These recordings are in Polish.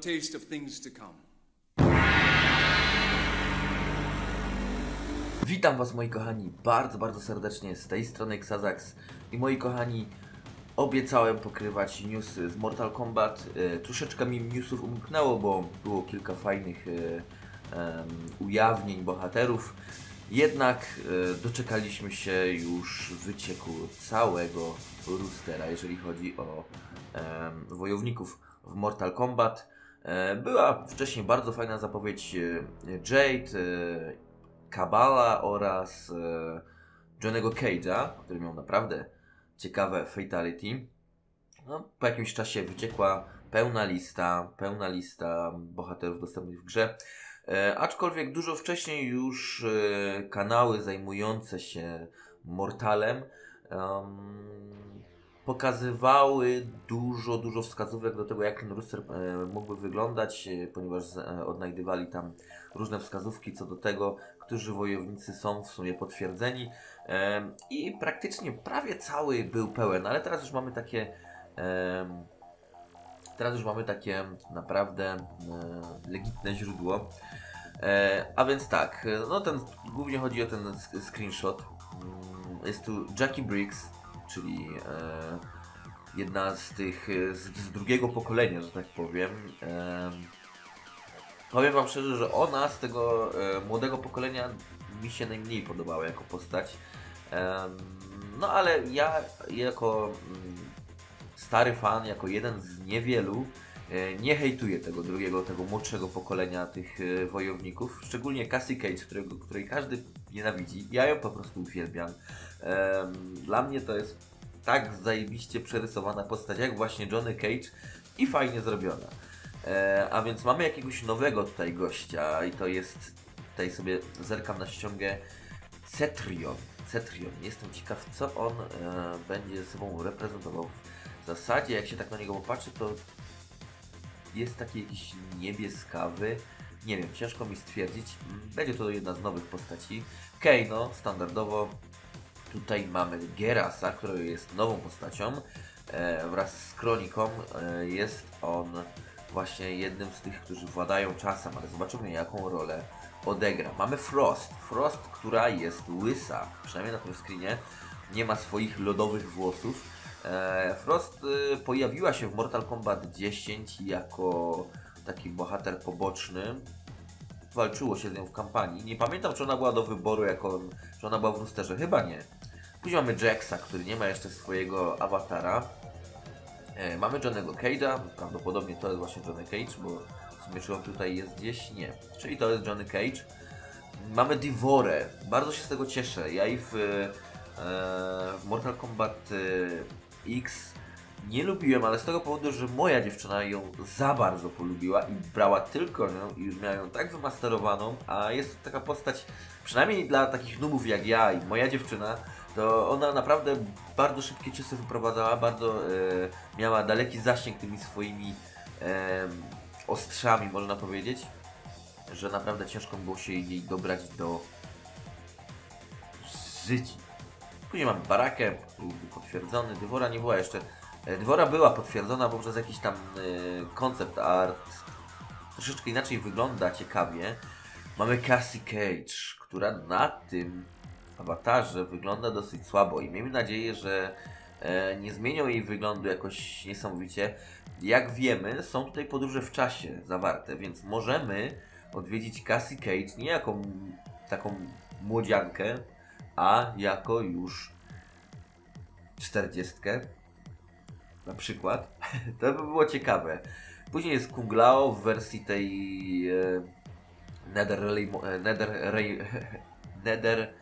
taste of things to come. Witam Was moi kochani bardzo, bardzo serdecznie z tej strony Xazax i moi kochani obiecałem pokrywać newsy z Mortal Kombat. E, troszeczkę mi newsów umknęło, bo było kilka fajnych e, em, ujawnień bohaterów. Jednak e, doczekaliśmy się już wycieku całego roostera, jeżeli chodzi o wojowników w Mortal Kombat. E, Była wcześniej bardzo fajna zapowiedź e, Jade, e, Kabala oraz Johnego Cage'a, który miał naprawdę ciekawe fatality. No, po jakimś czasie wyciekła pełna lista, pełna lista bohaterów dostępnych w grze. E, aczkolwiek dużo wcześniej już e, kanały zajmujące się Mortalem em, pokazywały dużo, dużo wskazówek do tego, jak ten rooster e, mógłby wyglądać, e, ponieważ e, odnajdywali tam różne wskazówki co do tego, którzy wojownicy są w sumie potwierdzeni. I praktycznie prawie cały był pełen, ale teraz już mamy takie. teraz już mamy takie naprawdę legitne źródło. A więc tak, no ten głównie chodzi o ten screenshot. Mm, Jest tu Jackie Briggs, czyli e, jedna z tych e, z, z drugiego pokolenia, że tak powiem. Em, Powiem wam szczerze, że ona z tego e, młodego pokolenia mi się najmniej podobała jako postać. Em, no ale ja jako mm, stary fan, jako jeden z niewielu, e, nie hejtuję tego drugiego, tego młodszego pokolenia tych e, wojowników. Szczególnie Cassie Cage, którego, której każdy nienawidzi. Ja ją po prostu uwielbiam. Dla mnie to jest tak zajebiście przerysowana postać, jak właśnie Johnny Cage i fajnie zrobiona. E, a więc mamy jakiegoś nowego tutaj gościa i to jest, tutaj sobie zerkam na ściągę Cetrion. Cetrion. Jestem ciekaw, co on e, będzie ze sobą reprezentował. W zasadzie, jak się tak na niego popatrzy, to jest taki jakiś niebieskawy. Nie wiem, ciężko mi stwierdzić. Będzie to jedna z nowych postaci. Keino, standardowo. Tutaj mamy Gerasa, który jest nową postacią. E, wraz z Kroniką e, jest on właśnie jednym z tych, którzy władają czasem, ale zobaczymy jaką rolę odegra. Mamy Frost. Frost, która jest łysa, przynajmniej na tym screenie, nie ma swoich lodowych włosów. E, Frost y, pojawiła się w Mortal Kombat 10 jako taki bohater poboczny. Walczyło się z nią w kampanii. Nie pamiętam, czy ona była do wyboru, jako, czy ona była w roosterze. Chyba nie. Później mamy Jaxa, który nie ma jeszcze swojego awatara. E, mamy Johnego Cage'a, prawdopodobnie to jest właśnie Johnny Cage, bo w sumie czy on tutaj jest gdzieś? Nie. Czyli to jest Johnny Cage. Mamy Divorę, bardzo się z tego cieszę. Ja i w, e, w Mortal Kombat X nie lubiłem, ale z tego powodu, że moja dziewczyna ją za bardzo polubiła i brała tylko nią i już miała ją tak wymasterowaną, a jest to taka postać, przynajmniej dla takich nubów jak ja i moja dziewczyna, to ona naprawdę bardzo szybkie ciosy wyprowadzała, bardzo e, miała daleki zasięg tymi swoimi ostrzami, można powiedzieć, że naprawdę ciężko było się jej dobrać do życi. Później mamy Barakę, potwierdzony, Dywora nie była jeszcze, e, Dywora była potwierdzona poprzez jakiś tam e, concept art, troszeczkę inaczej wygląda, ciekawie. Mamy Cassie Cage, która na tym awatarze wygląda dosyć słabo i miejmy nadzieję, że e, nie zmienią jej wyglądu jakoś niesamowicie. Jak wiemy, są tutaj podróże w czasie zawarte, więc możemy odwiedzić Cassie Cage nie jako taką młodziankę, a jako już czterdziestkę na przykład. To by było ciekawe. Później jest Kung Lao w wersji tej e, Nether, e, Nether, Ray- Nether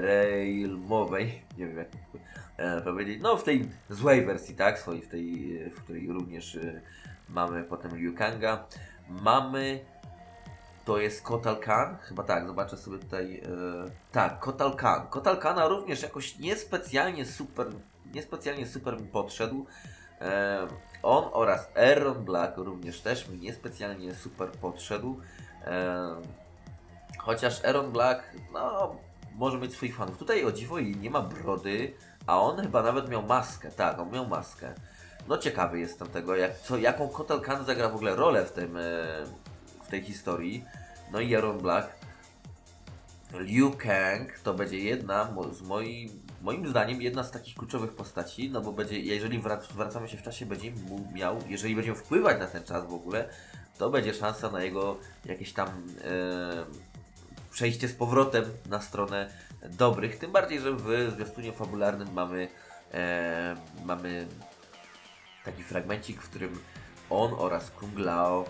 Realmowej, nie wiem jak e, powiedzieć, no w tej złej wersji, tak, swojej, w tej, w której również e, mamy potem Liu Kanga. Mamy, to jest Kotal Khan, chyba tak, zobaczę sobie tutaj, e, tak, Kotal Khan. Kotal Kana również jakoś niespecjalnie super, niespecjalnie super mi podszedł. E, on oraz Aaron Black również też mi niespecjalnie super podszedł. E, chociaż Aaron Black, no, może mieć swoich fanów. Tutaj o dziwo i nie ma brody, a on chyba nawet miał maskę. Tak, on miał maskę. no ciekawy jestem tego, jak, co, jaką Kotal Khan zagra w ogóle rolę w, tym, tej historii. No i Jaron Black. Liu Kang to będzie jedna z moim, moim zdaniem jedna z takich kluczowych postaci, no bo będzie, jeżeli wrac, wracamy się w czasie, będzie miał, jeżeli będzie wpływać na ten czas w ogóle, to będzie szansa na jego jakieś tam e, przejście z powrotem na stronę dobrych. Tym bardziej, że w zwiastunie fabularnym mamy, e, mamy taki fragmencik, w którym on oraz Kung Lao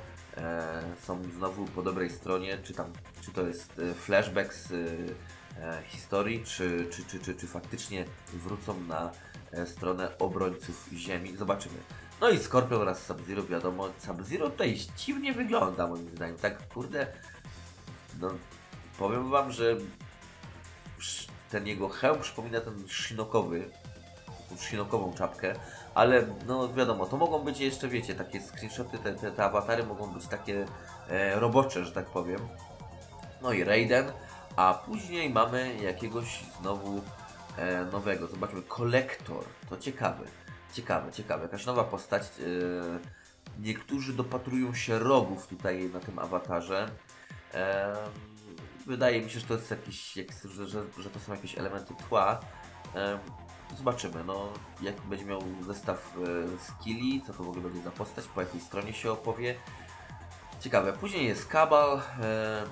są znowu po dobrej stronie, czy tam, czy to jest e, flashback z e, historii, czy, czy, czy, czy, czy faktycznie wrócą na e, stronę obrońców Ziemi. Zobaczymy. No i Scorpion oraz Sub-Zero, wiadomo, Sub-Zero tutaj dziwnie wygląda moim zdaniem. Tak, kurde, no powiem wam, że ten jego hełm przypomina ten shinokowy, tą shinokową czapkę, ale no wiadomo, to mogą być jeszcze, wiecie, takie screenshoty, te, te, te awatary mogą być takie e, robocze, że tak powiem. No i Raiden, a później mamy jakiegoś znowu e, nowego, zobaczmy, Kolektor, to ciekawe, ciekawe, ciekawe, jakaś nowa postać. E, niektórzy dopatrują się rogów tutaj na tym awatarze. E, wydaje mi się, że to jest jakiś, jak, że, że, że to są jakieś elementy tła. Zobaczymy, no jak będzie miał zestaw e, skilli, co to w ogóle będzie za postać, po jakiej stronie się opowie. Ciekawe. Później jest Kabal, e,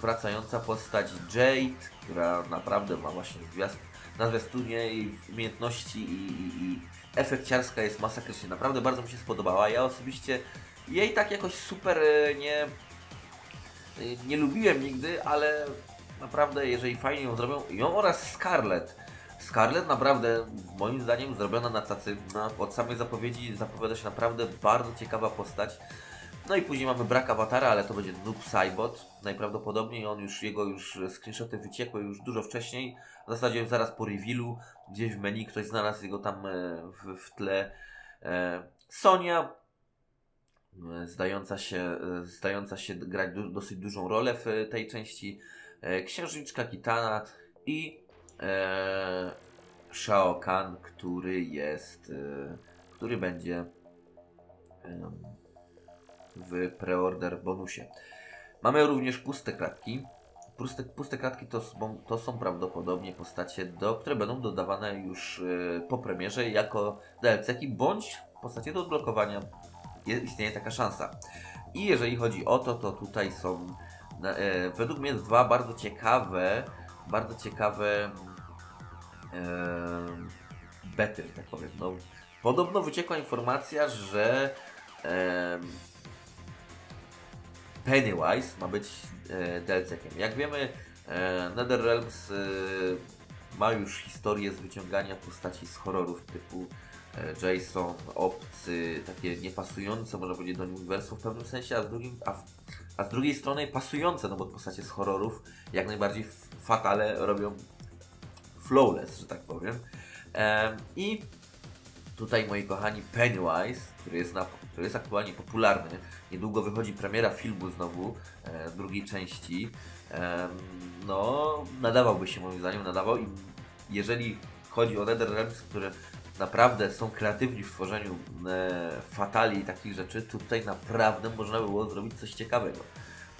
wracająca postać Jade, która naprawdę ma właśnie zwiast, na zwiastunie i umiejętności i, i, i efekciarska jest masakrycznie. Naprawdę bardzo mi się spodobała. Ja osobiście jej tak jakoś super e, nie, nie lubiłem nigdy, ale naprawdę jeżeli fajnie ją zrobią, ją oraz Scarlett. Scarlett naprawdę, moim zdaniem, zrobiona na tacy, od samej zapowiedzi zapowiada się naprawdę bardzo ciekawa postać. No i później mamy brak awatara, ale to będzie Noob Saibot. Najprawdopodobniej on już, jego już screenshoty wyciekły już dużo wcześniej. W zasadzie zaraz po revealu, gdzieś w menu ktoś znalazł jego tam e, w, w tle. E, Sonia, e, zdająca się, zdająca się grać dosyć dużą rolę w tej części. Księżniczka Kitana i e, Shao Kahn, który jest, e, który będzie em, w preorder bonusie. Mamy również puste kratki. Puste, puste kratki to, to są prawdopodobnie postacie, do, które będą dodawane już e, po premierze jako DLC-ki, bądź postacie do odblokowania. Je, istnieje taka szansa. I jeżeli chodzi o to, to tutaj są e, według mnie dwa bardzo ciekawe, bardzo ciekawe e, bety, tak powiem. No, podobno wyciekła informacja, że e, Pennywise ma być e, DLC-kiem. Jak wiemy, e, NetherRealms e, ma już historię z wyciągania postaci z horrorów typu e, Jason, obcy, takie niepasujące, można powiedzieć, do uniwersum w pewnym sensie, a z, drugim, a, w, a z drugiej strony pasujące, no bo postacie z horrorów jak najbardziej fatale robią flawless, że tak powiem. Em, I tutaj, moi kochani, Pennywise, który jest, na, który jest aktualnie popularny, niedługo wychodzi premiera filmu znowu, e, drugiej części, no, nadawałby się moim zdaniem, nadawał. I jeżeli chodzi o NetherRealms, które naprawdę są kreatywni w tworzeniu e, fatali i takich rzeczy, tutaj naprawdę można by było zrobić coś ciekawego.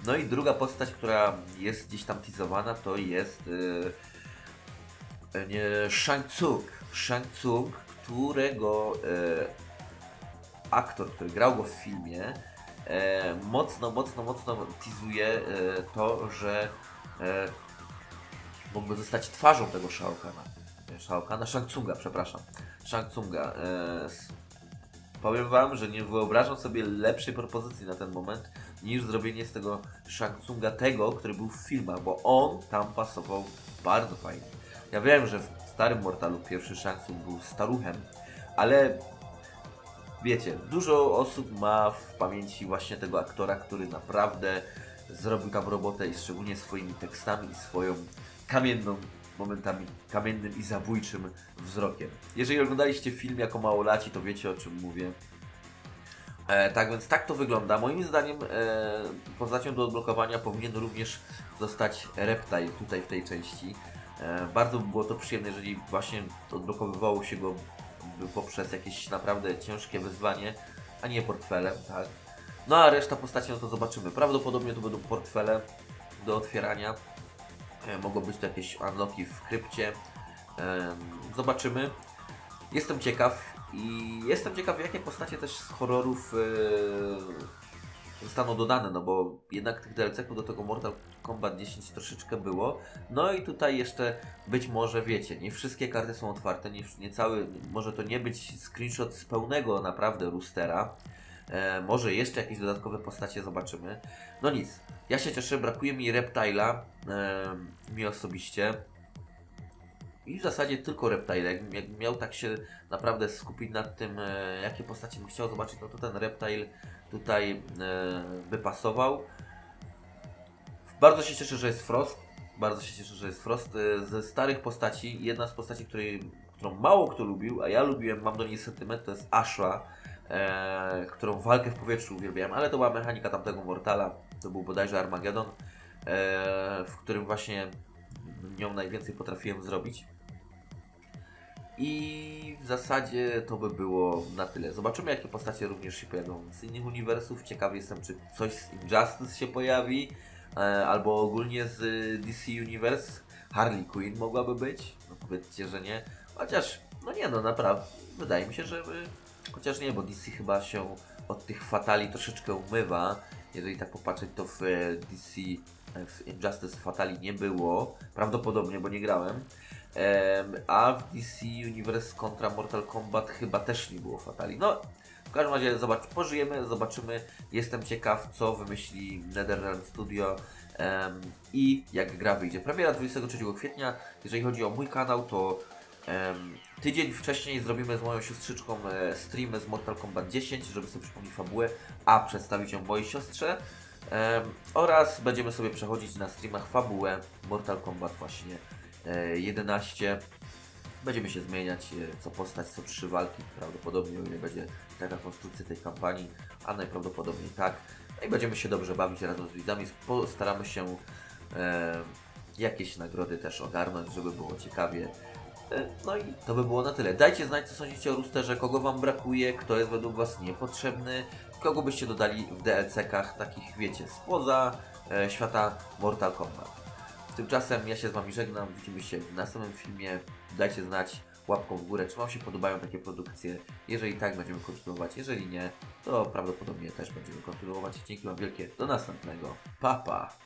No i druga postać, która jest gdzieś tam teasowana, to jest e, nie, Shang Tsung. Shang Tsung, którego e, aktor, który grał go w filmie, e, mocno, mocno, mocno teasuje e, to, że e, mógłby zostać twarzą tego Shao Kahna. Nie, Shao Kahna, Shang przepraszam. Shang Tsunga. E, powiem Wam, że nie wyobrażam sobie lepszej propozycji na ten moment niż zrobienie z tego Shang Tsunga tego, który był w filmach, bo on tam pasował bardzo fajnie. Ja wiem, że w starym Mortalu pierwszy Shang Tsung był staruchem, ale wiecie, dużo osób ma w pamięci właśnie tego aktora, który naprawdę zrobił tam robotę i szczególnie swoimi tekstami i swoją kamienną, momentami kamiennym i zabójczym wzrokiem. Jeżeli oglądaliście film jako małolaci, to wiecie o czym mówię. E, tak więc tak to wygląda. Moim zdaniem e, postacią do odblokowania powinien również zostać Reptile tutaj w tej części. E, bardzo by było to przyjemne, jeżeli właśnie odblokowywało się go poprzez jakieś naprawdę ciężkie wyzwanie, a nie portfelem, tak? No a reszta postaci, no to zobaczymy. Prawdopodobnie to będą portfele do otwierania. E, mogą być to jakieś unlocki w krypcie. Zobaczymy. Jestem ciekaw i jestem ciekaw, jakie postacie też z horrorów e, zostaną dodane, no bo jednak tych DLC-ków do tego Mortal Kombat 10 troszeczkę było. No i tutaj jeszcze być może wiecie, nie wszystkie karty są otwarte, nie, nie cały, może to nie być screenshot z pełnego naprawdę roostera. E, może jeszcze jakieś dodatkowe postacie zobaczymy. No nic, ja się cieszę, brakuje mi Reptile'a, e, mi osobiście. I w zasadzie tylko Reptile. Jakbym, miał tak się naprawdę skupić nad tym, e, jakie postacie bym chciał zobaczyć, no to ten Reptile tutaj e, by pasował. Bardzo się cieszę, że jest Frost. Bardzo się cieszę, że jest Frost. E, Ze starych postaci, jedna z postaci, której, którą mało kto lubił, a ja lubiłem, mam do niej sentyment, to jest Ashla, e, którą walkę w powietrzu uwielbiałem, ale to była mechanika tamtego Mortala. To był bodajże Armageddon, e, w którym właśnie nią najwięcej potrafiłem zrobić. I w zasadzie to by było na tyle. Zobaczymy, jakie postacie również się pojawią z innych uniwersów. Ciekawy jestem, czy coś z Injustice się pojawi, e, albo ogólnie z DC Universe. Harley Quinn mogłaby być. No powiedzcie, że nie. Chociaż, no nie no, naprawdę. Wydaje mi się, że. Chociaż nie, bo DC chyba się od tych fatali troszeczkę umywa. Jeżeli tak popatrzeć, to w e, DC, e, w Injustice fatali nie było. Prawdopodobnie, bo nie grałem. Em, a w DC Universe kontra Mortal Kombat chyba też nie było fatali. No, w każdym razie zobacz, pożyjemy, zobaczymy. Jestem ciekaw, co wymyśli NetherRealm Studio em, i jak gra wyjdzie. Premiera 23 kwietnia. Jeżeli chodzi o mój kanał, to em, tydzień wcześniej zrobimy z moją siostrzyczką e, streamy z Mortal Kombat 10, żeby sobie przypomnieć fabułę, a przedstawić ją mojej siostrze. Oraz będziemy sobie przechodzić na streamach fabułę Mortal Kombat właśnie e, 11. Będziemy się zmieniać e, co postać, co trzy walki. Prawdopodobnie o ile będzie taka konstrukcja tej kampanii, a najprawdopodobniej tak. No i będziemy się dobrze bawić razem z widzami. Postaramy się e, jakieś nagrody też ogarnąć, żeby było ciekawie. E, No i to by było na tyle. Dajcie znać, co sądzicie o Roosterze, kogo Wam brakuje, kto jest według Was niepotrzebny, kogo byście dodali w DLC-kach, takich wiecie, spoza e, świata Mortal Kombat. Tymczasem ja się z Wami żegnam, widzimy się w następnym filmie. Dajcie znać łapką w górę, czy Wam się podobają takie produkcje. Jeżeli tak, będziemy kontynuować, jeżeli nie, to prawdopodobnie też będziemy kontynuować. Dzięki Wam wielkie, do następnego. Pa, pa!